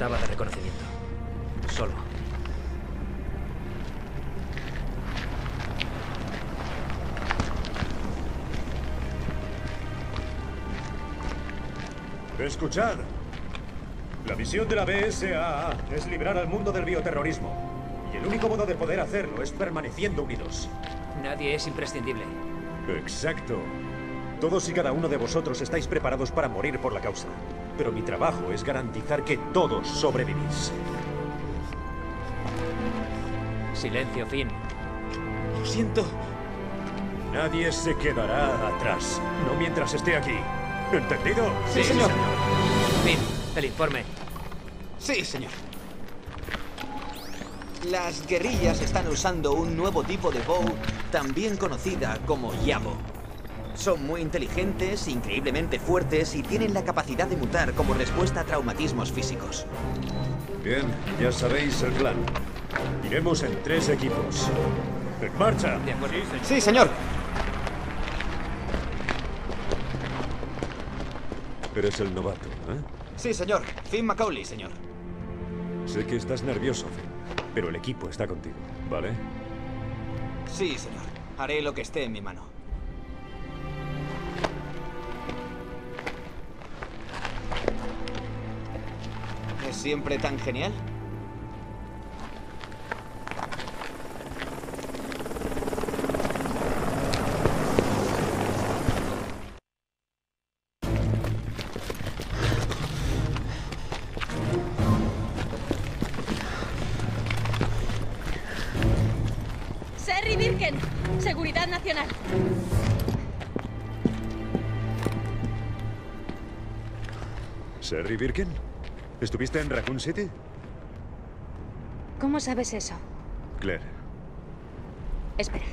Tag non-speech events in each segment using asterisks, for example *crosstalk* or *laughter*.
Estaba de reconocimiento. Solo. Escuchad. La misión de la BSAA es librar al mundo del bioterrorismo. Y el único modo de poder hacerlo es permaneciendo unidos. Nadie es imprescindible. Exacto. Todos y cada uno de vosotros estáis preparados para morir por la causa. Pero mi trabajo es garantizar que todos sobrevivís. Silencio, Finn. Lo siento. Nadie se quedará atrás. No mientras esté aquí. ¿Entendido? Sí, señor. Finn, el informe. Sí, señor. Las guerrillas están usando un nuevo tipo de bow, también conocida como Yabo. Son muy inteligentes, increíblemente fuertes y tienen la capacidad de mutar como respuesta a traumatismos físicos. Bien, ya sabéis el plan. Iremos en tres equipos. ¡En marcha! De acuerdo. Sí, señor. Eres el novato, ¿eh? Sí, señor. Finn Macaulay, señor. Sé que estás nervioso, Finn, pero el equipo está contigo, ¿vale? Sí, señor. Haré lo que esté en mi mano. Siempre tan genial? Serry Birken, Seguridad Nacional. ¿Serry Birkin? ¿Estuviste en Raccoon City? ¿Cómo sabes eso? Claire, Espera.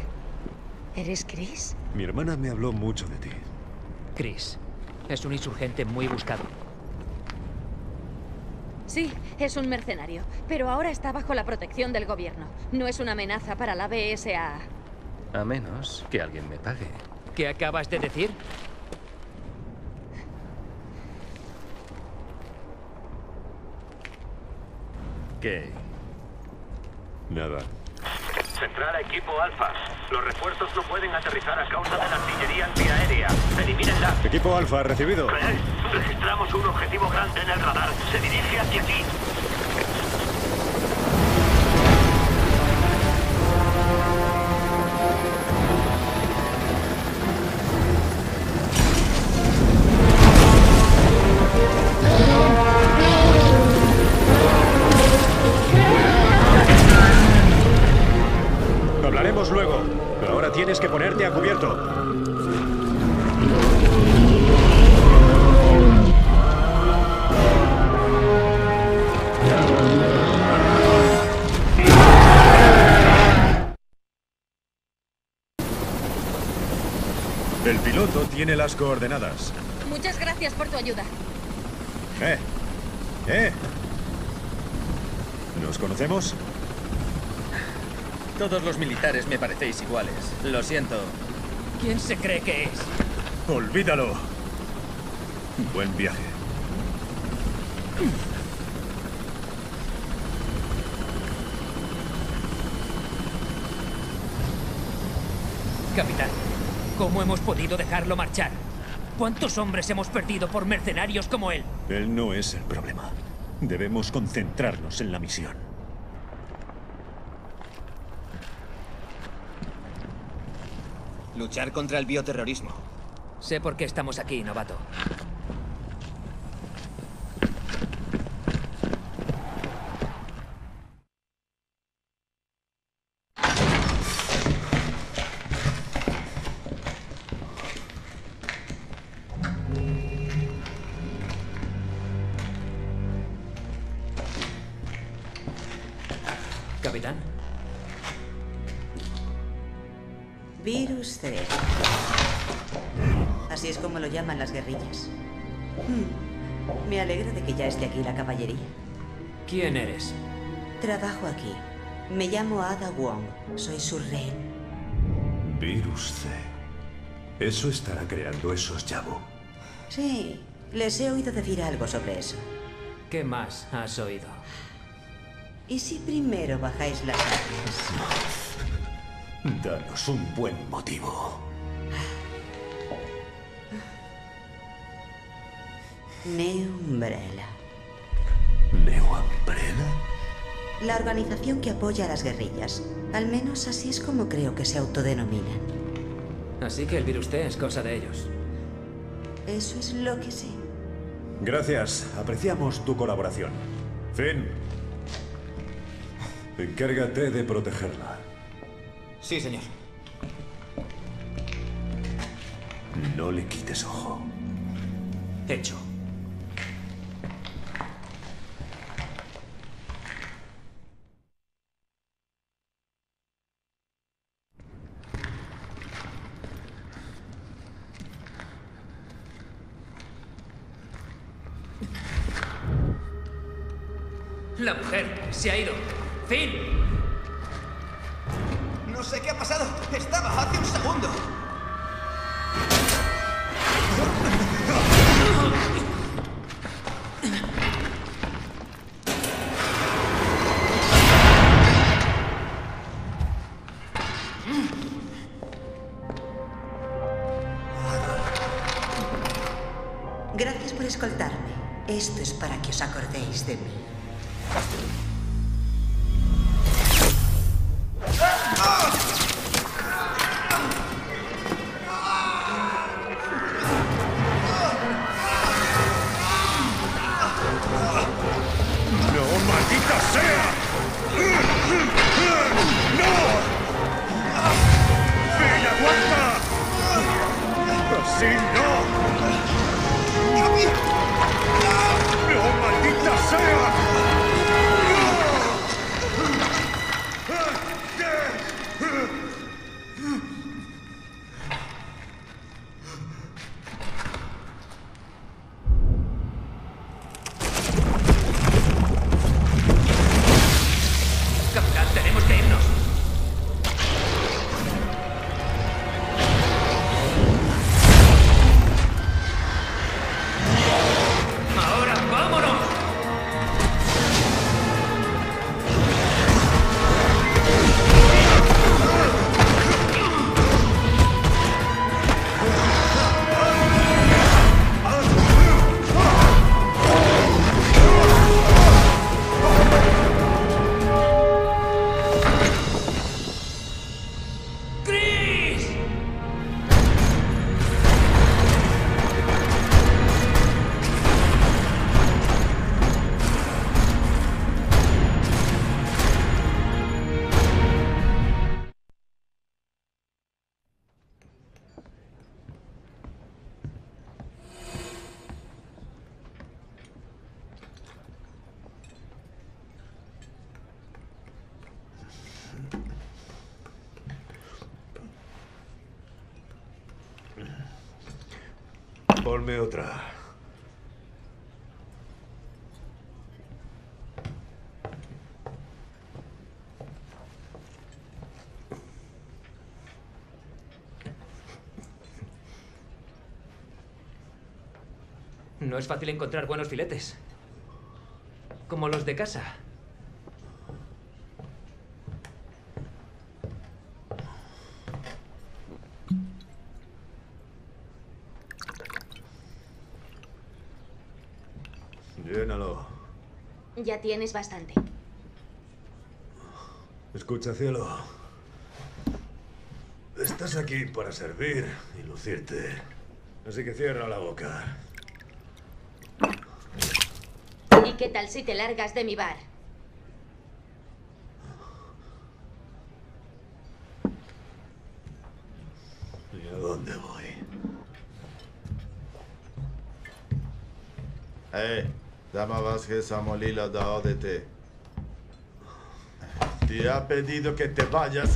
¿Eres Chris? mi hermana me habló mucho de ti. Chris. Es un insurgente muy buscado. Sí, es un mercenario, pero ahora está bajo la protección del gobierno. No es una amenaza para la BSAA. A menos que alguien me pague. ¿Qué acabas de decir? Nada. Central a equipo Alfa. Los refuerzos no pueden aterrizar a causa de la artillería antiaérea. Elimínenla. Equipo Alfa, recibido. Registramos un objetivo grande en el radar. Se dirige hacia aquí. Hablaremos luego, pero ahora tienes que ponerte a cubierto. El piloto tiene las coordenadas. Muchas gracias por tu ayuda. ¿Eh? ¿Eh? ¿Nos conocemos? Todos los militares me parecéis iguales. Lo siento. ¿Quién se cree que es? Olvídalo. Buen viaje. Capitán, ¿cómo hemos podido dejarlo marchar? ¿Cuántos hombres hemos perdido por mercenarios como él? Él no es el problema. Debemos concentrarnos en la misión. Luchar contra el bioterrorismo. Sé por qué estamos aquí, novato. Me llamo Ada Wong. Soy su rehén. Virus C. Eso estará creando esos Yabu. Sí, les he oído decir algo sobre eso. ¿Qué más has oído? ¿Y si primero bajáis las armas? Danos un buen motivo. Neo Umbrella. La organización que apoya a las guerrillas. Al menos así es como creo que se autodenominan. Así que el virus T es cosa de ellos. Eso es lo que sé. Gracias. Apreciamos tu colaboración. Finn. Encárgate de protegerla. Sí, señor. No le quites ojo. Hecho. No es fácil encontrar buenos filetes. Como los de casa. Ya tienes bastante. Escucha, cielo. Estás aquí para servir y lucirte. Así que cierra la boca. ¿Y qué tal si te largas de mi bar? ¿Y a dónde voy? Hey, Dama Vázquez Amolila da ADT. Te ha pedido que te vayas.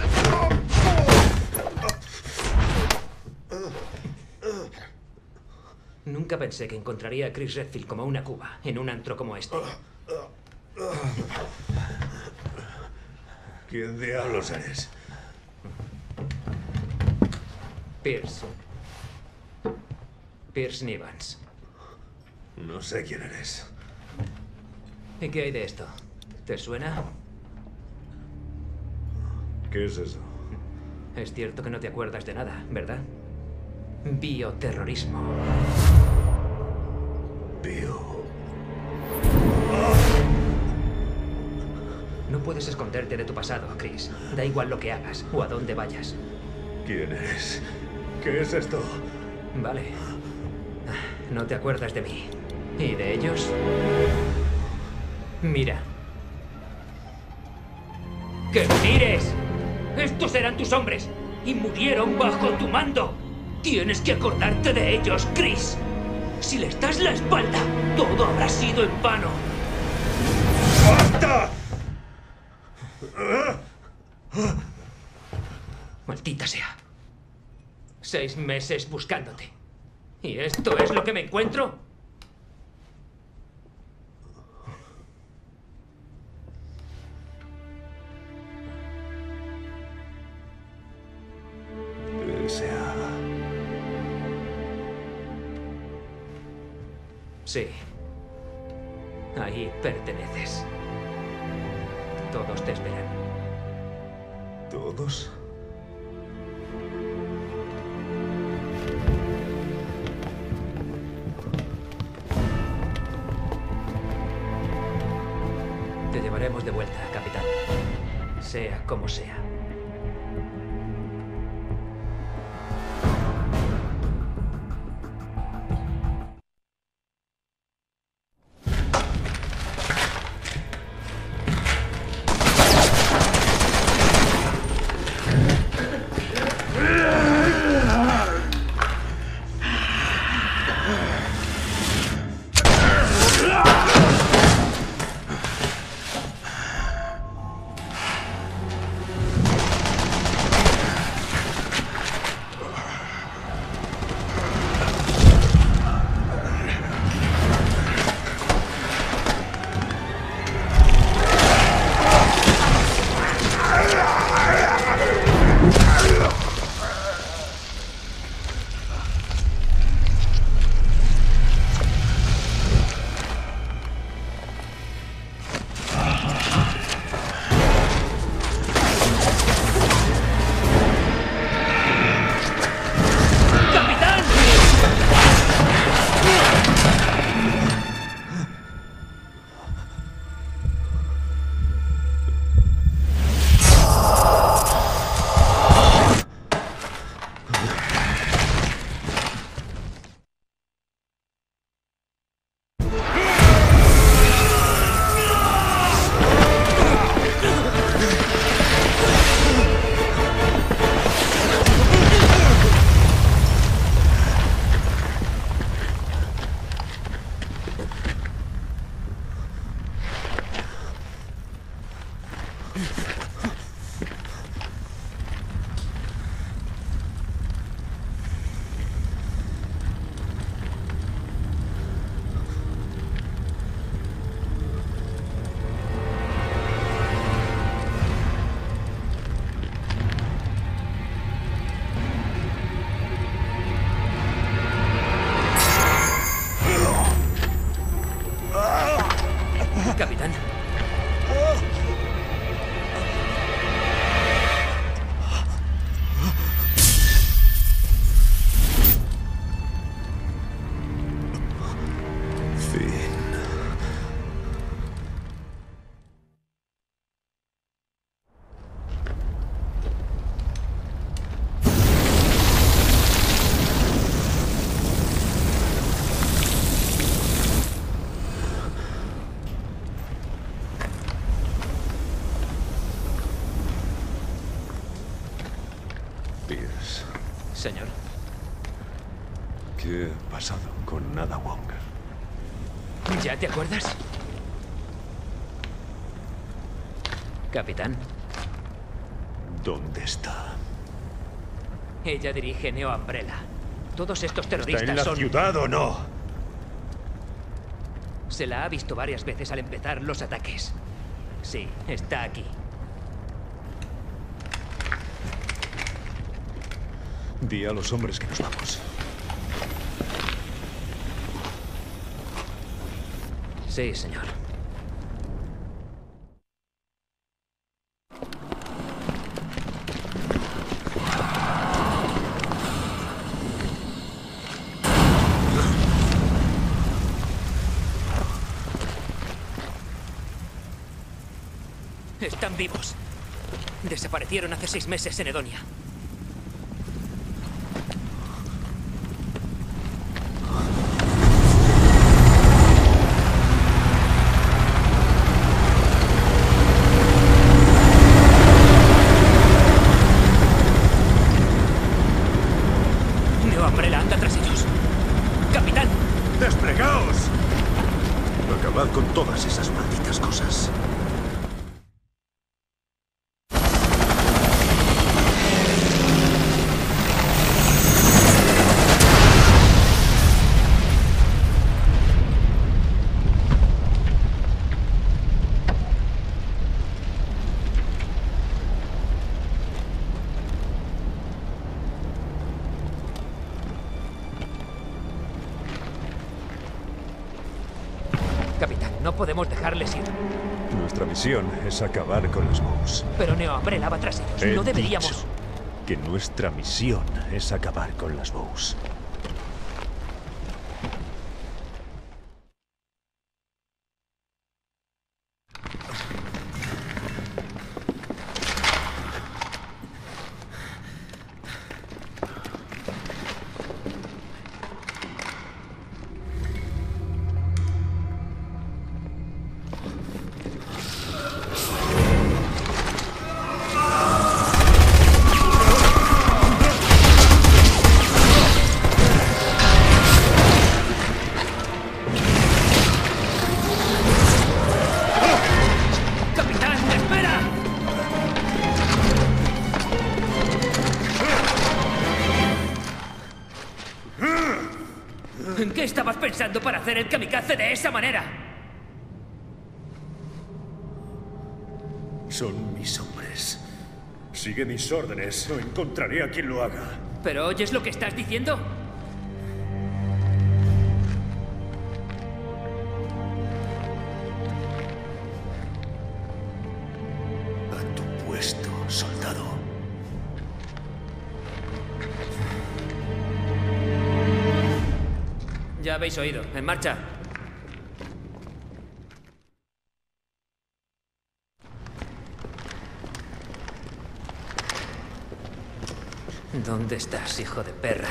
Nunca pensé que encontraría a Chris Redfield como una cuba en un antro como este. ¿Quién diablos eres? Pierce. Pierce Nivans. No sé quién eres. ¿Y qué hay de esto? ¿Te suena? ¿Qué es eso? Es cierto que no te acuerdas de nada, ¿verdad? Bioterrorismo. Bio. No puedes esconderte de tu pasado, Chris. Da igual lo que hagas o a dónde vayas. ¿Quién eres? ¿Qué es esto? Vale. No te acuerdas de mí. ¿Y de ellos? Mira. ¡Que mires! Estos eran tus hombres y murieron bajo tu mando. Tienes que acordarte de ellos, Chris. Si les das la espalda, todo habrá sido en vano. ¡Basta! Maldita sea. Seis meses buscándote. ¿Y esto es lo que me encuentro? Sí. Ahí perteneces. Todos te esperan. ¿Todos? Te llevaremos de vuelta, capitán. Sea como sea. ¿Ya te acuerdas? Capitán, ¿Dónde está? ella dirige Neo Umbrella. Todos estos ¿Está terroristas en la son... ciudad o no? Se la ha visto varias veces al empezar los ataques. Sí, está aquí. Di a los hombres que nos vamos. Sí, señor. Están vivos. Desaparecieron hace seis meses en Edonia. No podemos dejarles ir. Nuestra misión es acabar con los Bows. Pero Neo Umbrella va tras ellos. He no deberíamos... que nuestra misión es acabar con las Bows. Mis órdenes o encontraré a quien lo haga. ¿Pero oyes lo que estás diciendo? A tu puesto, soldado. Ya habéis oído. En marcha. ¿Dónde estás, hijo de perra?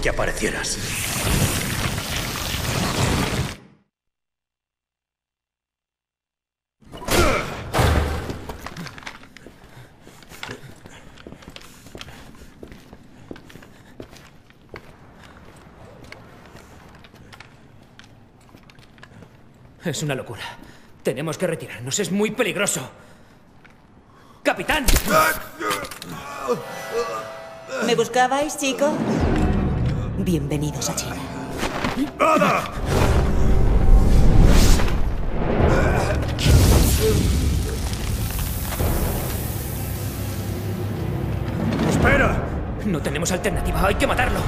Que aparecieras. Es una locura. Tenemos que retirarnos. Es muy peligroso. ¡Capitán! ¿Me buscabais, chico? Bienvenidos a China. ¡Espera! No tenemos alternativa. Hay que matarlo.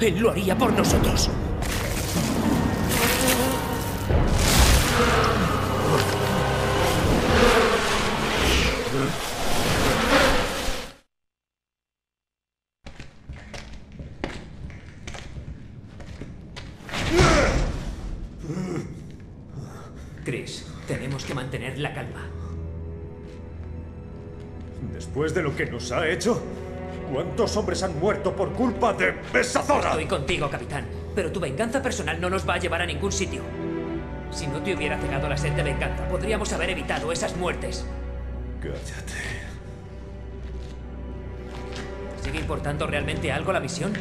Él lo haría por nosotros. De lo que nos ha hecho, ¿cuántos hombres han muerto por culpa de esa zorra? Estoy contigo, capitán. Pero tu venganza personal no nos va a llevar a ningún sitio. Si no te hubiera cegado la sed de venganza, podríamos haber evitado esas muertes. Cállate. ¿Sigue importando realmente algo la misión?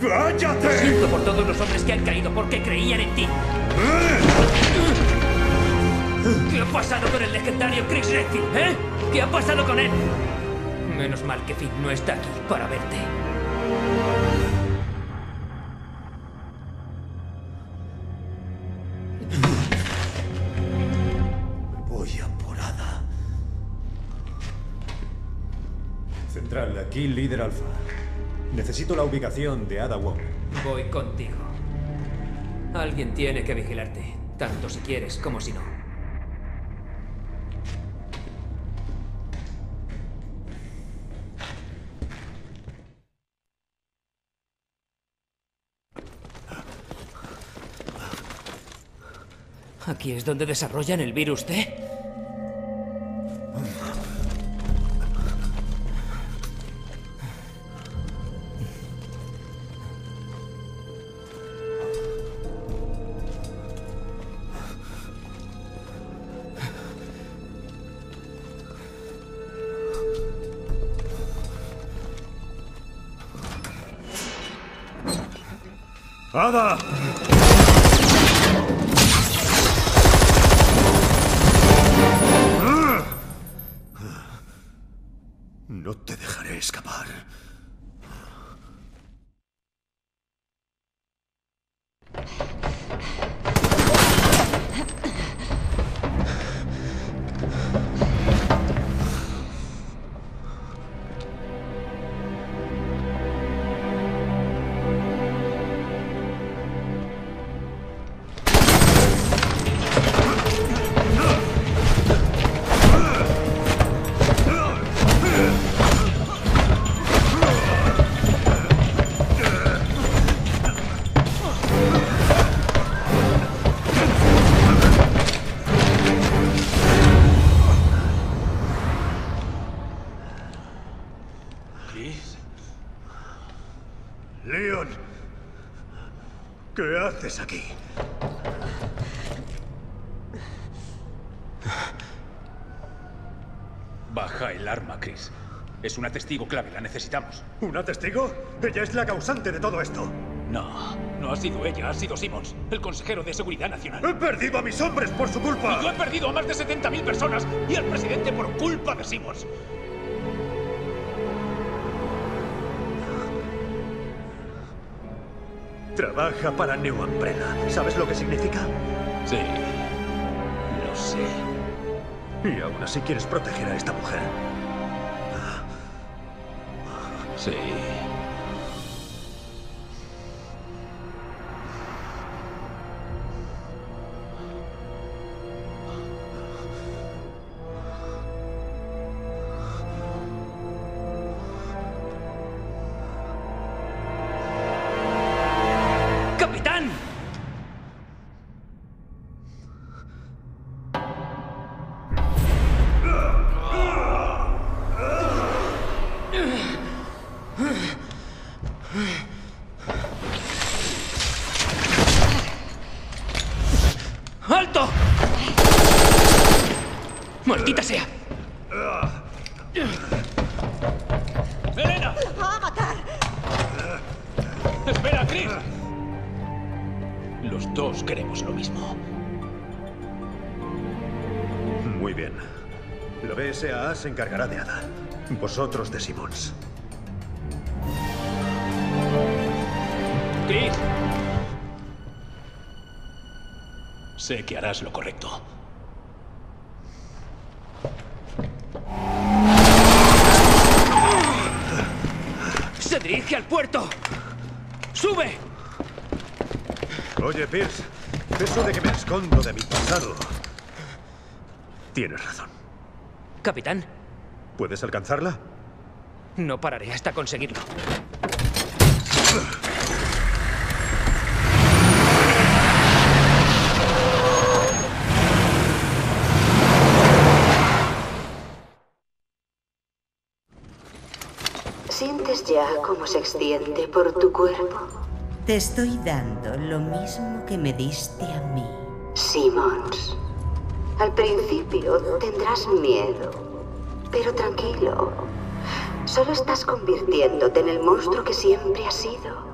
¡Cállate! Siento por todos los hombres que han caído porque creían en ti. ¿Qué ha pasado con el legendario Chris Redfield, eh? ¿Qué ha pasado con él? Menos mal que Finn no está aquí para verte. Voy apurada. Central, aquí líder alfa. Necesito la ubicación de Ada Wong. Voy contigo. Alguien tiene que vigilarte, tanto si quieres como si no. ¿Aquí es donde desarrollan el virus T? ¿Qué haces aquí? Baja el arma, Chris. Es una testigo clave, la necesitamos. ¿Una testigo? Ella es la causante de todo esto. No, no ha sido ella, ha sido Simmons, el consejero de Seguridad Nacional. ¡He perdido a mis hombres por su culpa! Y yo he perdido a más de 70.000 personas y al presidente por culpa de Simmons. Trabaja para New Umbrella. ¿Sabes lo que significa? Sí, lo sé. Y aún así quieres proteger a esta mujer. Se encargará de Ada. Vosotros de Simmons. Chris. Sé que harás lo correcto. ¡Se dirige al puerto! ¡Sube! Oye, Pierce. Eso de que me escondo de mi pasado. Tienes razón. Capitán, ¿Puedes alcanzarla? no pararé hasta conseguirlo. ¿Sientes ya cómo se extiende por tu cuerpo? Te estoy dando lo mismo que me diste a mí. Simmons. Al principio tendrás miedo, pero tranquilo. Solo estás convirtiéndote en el monstruo que siempre has sido.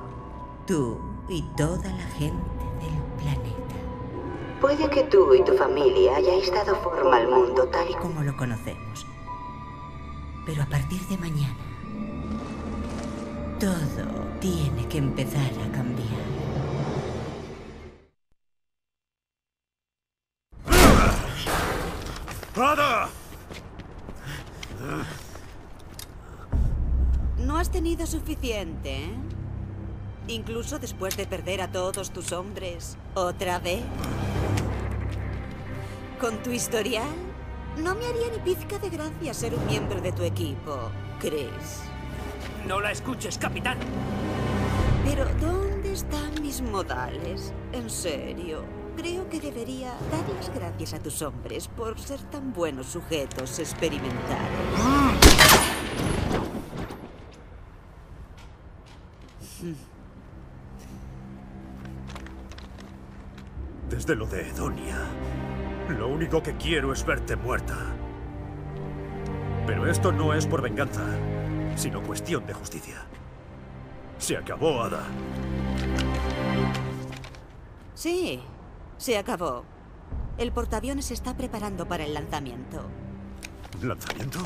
Tú y toda la gente del planeta. Puede que tú y tu familia hayáis dado forma al mundo tal y como... Lo conocemos. Pero a partir de mañana, todo tiene que empezar a cambiar. ¡Ada! Suficiente, ¿eh? Incluso después de perder a todos tus hombres. ¿Otra vez? Con tu historial, no me haría ni pizca de gracia ser un miembro de tu equipo, Chris. No la escuches, capitán. Pero, ¿dónde están mis modales? En serio, creo que debería dar las gracias a tus hombres por ser tan buenos sujetos experimentales. Desde lo de Edonia, lo único que quiero es verte muerta. Pero esto no es por venganza, sino cuestión de justicia. Se acabó, Ada. Sí, se acabó. El portaaviones se está preparando para el lanzamiento. ¿Lanzamiento?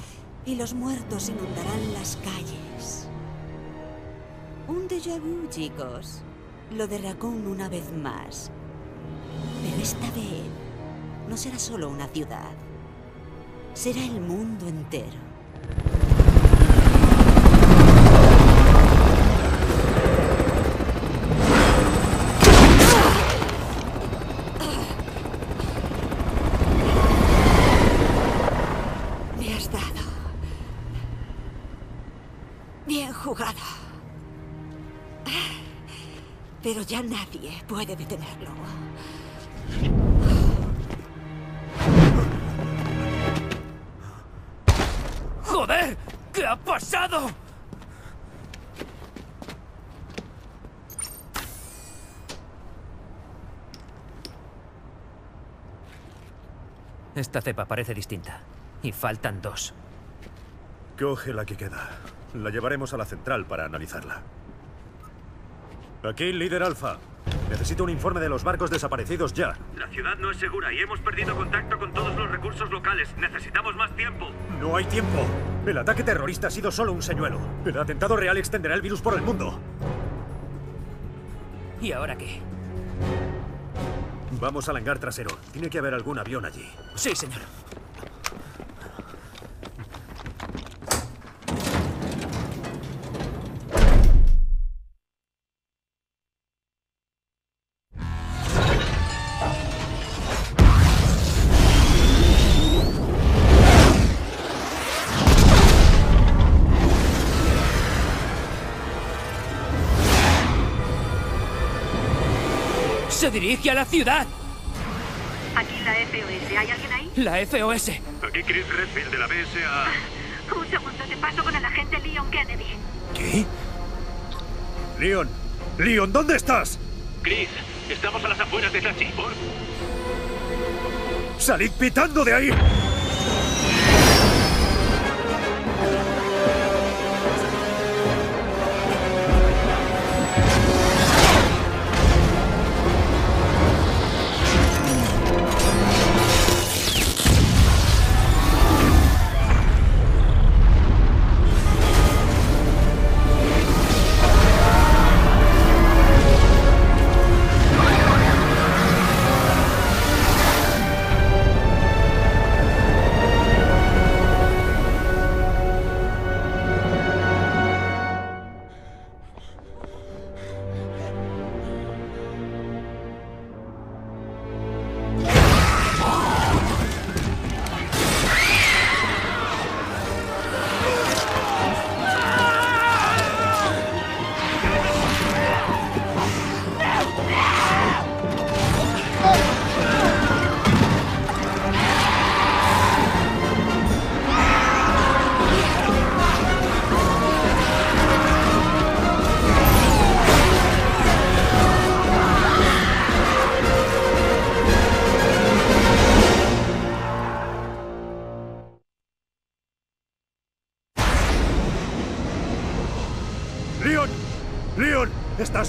Y los muertos inundarán las calles. Un déjà vu, chicos. Lo de Raccoon una vez más. Pero esta vez no será solo una ciudad. Será el mundo entero. Ya nadie puede detenerlo. ¡Joder! ¿Qué ha pasado? Esta cepa parece distinta. Y faltan dos. Coge la que queda. La llevaremos a la central para analizarla. Aquí, líder Alfa. Necesito un informe de los barcos desaparecidos ya. La ciudad no es segura y hemos perdido contacto con todos los recursos locales. Necesitamos más tiempo. No hay tiempo. El ataque terrorista ha sido solo un señuelo. El atentado real extenderá el virus por el mundo. ¿Y ahora qué? Vamos al hangar trasero. Tiene que haber algún avión allí. Sí, señor. Dirige a la ciudad! Aquí la FOS. ¿Hay alguien ahí? La FOS. Aquí Chris Redfield de la BSA. *laughs* Un segundo, te paso con el agente Leon Kennedy. ¿Qué? Leon. Leon, ¿dónde estás? Chris, estamos a las afueras de Tachi. ¿Por? ¡Salid pitando de ahí!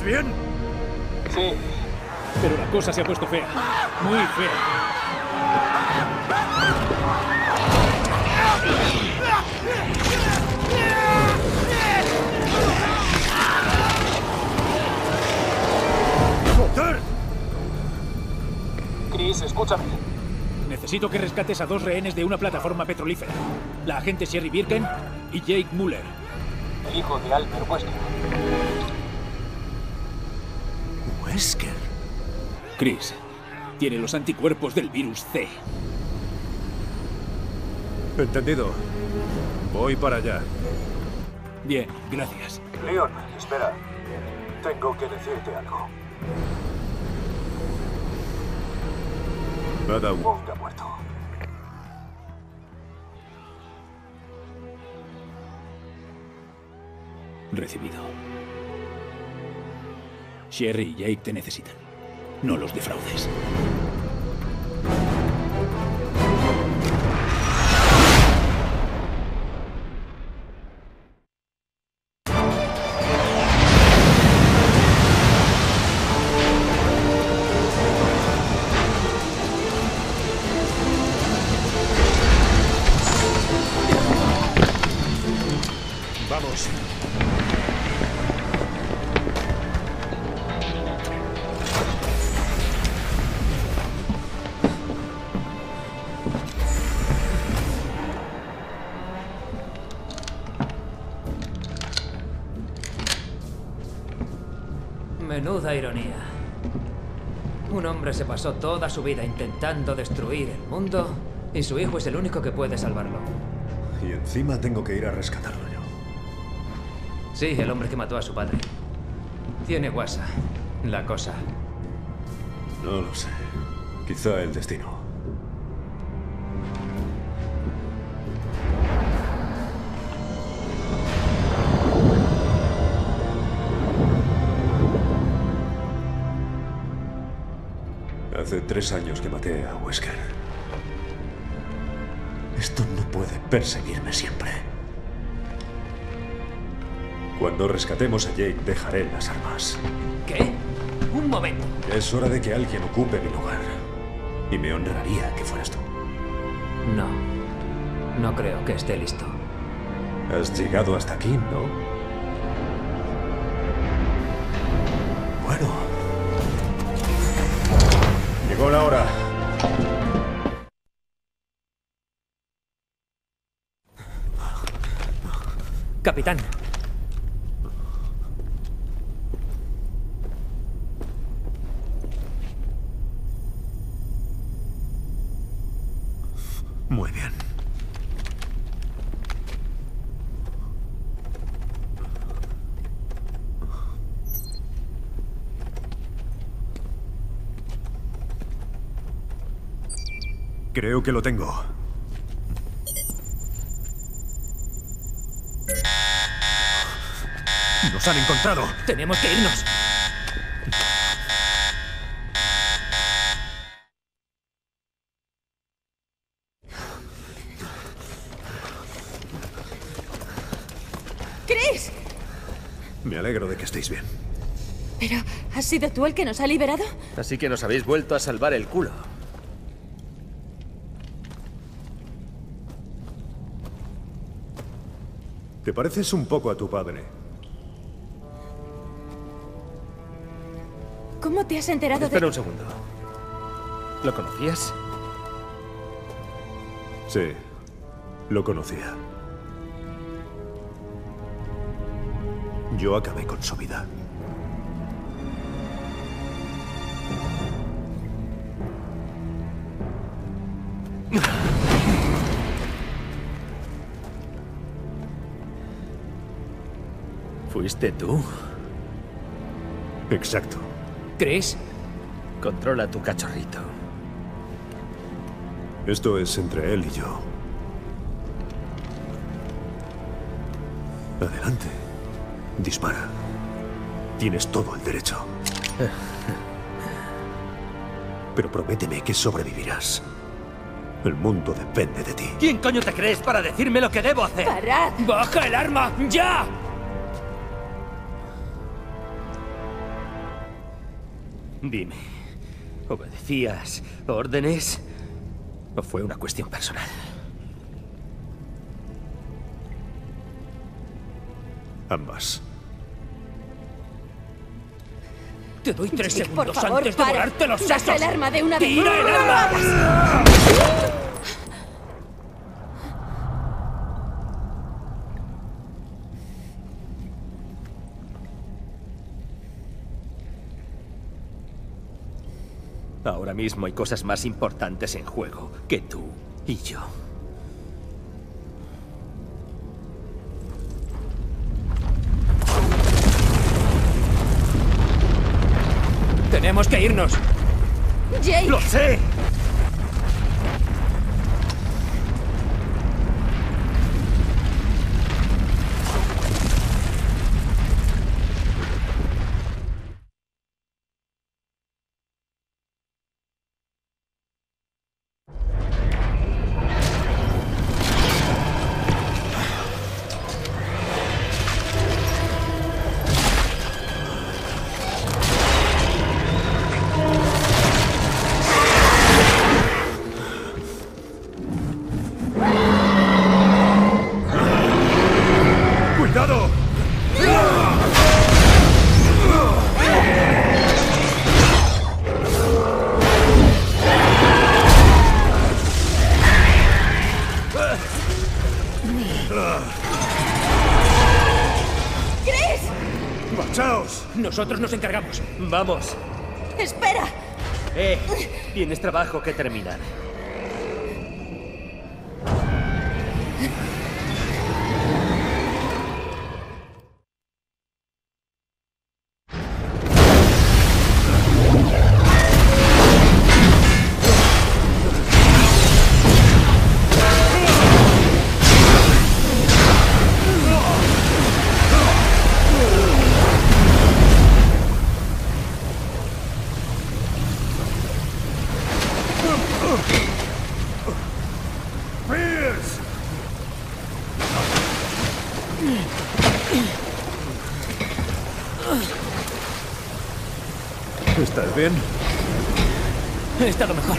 Bien? Sí. Pero la cosa se ha puesto fea. Muy fea. ¡Joder! Chris, escúchame. Necesito que rescates a dos rehenes de una plataforma petrolífera. La agente Sherry Birken y Jake Muller. el hijo de Albert Wesker. Wesker. Chris, tiene los anticuerpos del virus C. Entendido. Voy para allá. Bien, gracias. Leon, espera. Tengo que decirte algo. Nada. Wong ha muerto. Recibido. Sherry y Jake te necesitan. No los defraudes. Menuda ironía. Un hombre se pasó toda su vida intentando destruir el mundo y su hijo es el único que puede salvarlo. Y encima tengo que ir a rescatarlo yo. Sí, el hombre que mató a su padre. Tiene guasa. La cosa. No lo sé. Quizá el destino. Tres años que maté a Wesker. Esto no puede perseguirme siempre. Cuando rescatemos a Jake, dejaré las armas. ¿Qué? Un momento. Es hora de que alguien ocupe mi lugar. Y me honraría que fueras tú. No. No creo que esté listo. Has llegado hasta aquí, ¿no? Bueno. Llegó la hora. Capitán. Muy bien. Creo que lo tengo. ¡Nos han encontrado! Tenemos que irnos. ¡Chris! Me alegro de que estéis bien. ¿Pero has sido tú el que nos ha liberado? Así que nos habéis vuelto a salvar el culo. Te pareces un poco a tu padre. ¿Cómo te has enterado Espera de...? un segundo. ¿Lo conocías? Sí, lo conocía. Yo acabé con su vida. ¿Fuiste tú? Exacto. Chris, Controla tu cachorrito. Esto es entre él y yo. Adelante. Dispara. Tienes todo el derecho. *laughs* Pero prométeme que sobrevivirás. El mundo depende de ti. ¿quién coño te crees para decirme lo que debo hacer? ¡Parad! ¡Baja el arma! ¡Ya! Dime, ¿obedecías órdenes o fue una cuestión personal? Ambas. Te doy tres Jake, segundos por favor, antes de para. volarte los sesos. el arma de una vez. ¡Tira el ¡No lo arma! Ahora mismo hay cosas más importantes en juego que tú y yo. Tenemos que irnos. Jake. ¡Lo sé! ¡Chris! ¡Marchaos! Nosotros nos encargamos. ¡Vamos! ¡Espera! ¡Eh! Tienes trabajo que terminar. Estado mejor.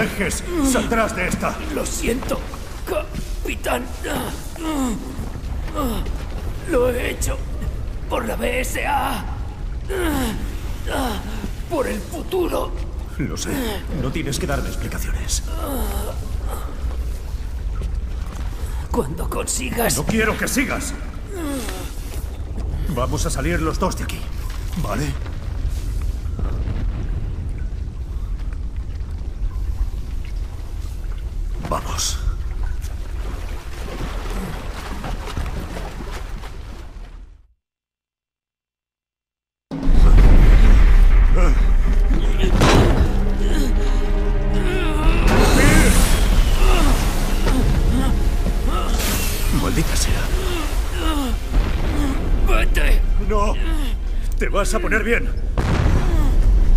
Dejes. Saldrás de esta. Lo siento, capitán. Lo he hecho por la BSA. Por el futuro. Lo sé. No tienes que darme explicaciones. Cuando consigas... No quiero que sigas. Vamos a salir los dos de aquí. ¿Vale? Vas a poner bien.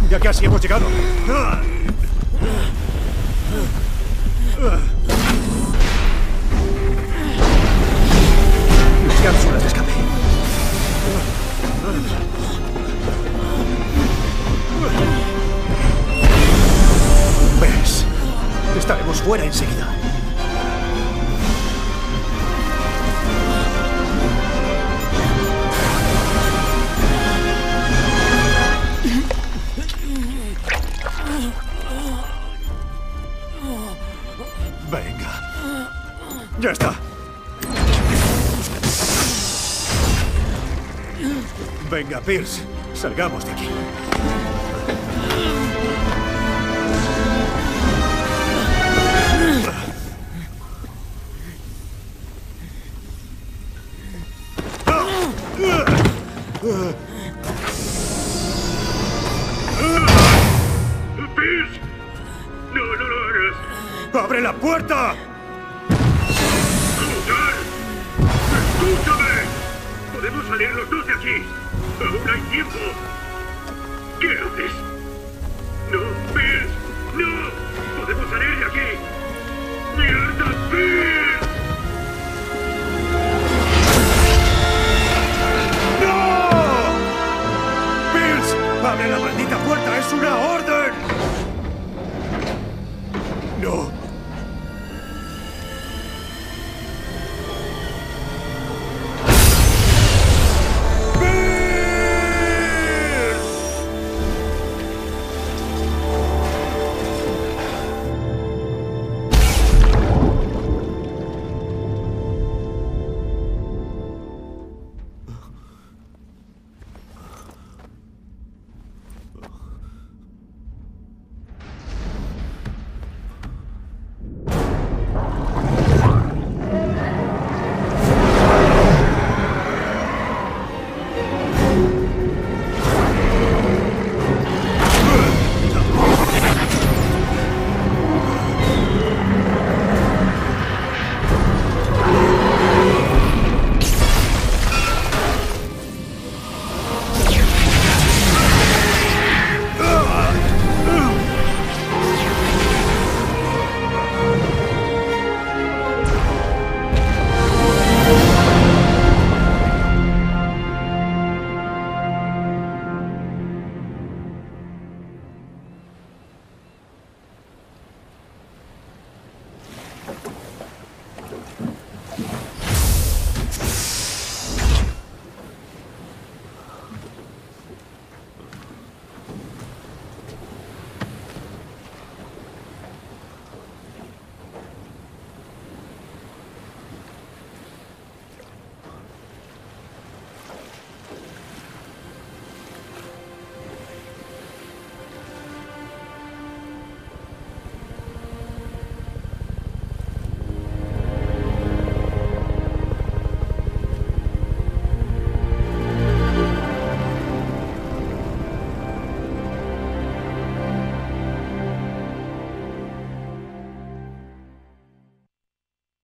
Ya casi hemos llegado. Las cápsulas de escape. ¿Ves? Estaremos fuera enseguida. Venga, Pierce, salgamos de aquí. ¡Pierce! ¡No, no lo hagas! ¡Abre la puerta! ¡Escúchame! Podemos salir los dos de aquí. ¡Aún hay tiempo! ¿Qué haces? ¡No, Bill! ¡No! ¡Podemos salir de aquí! ¡Mierda, Bill! ¡No! ¡Bills! ¡Abre la maldita puerta! ¡Es una horda!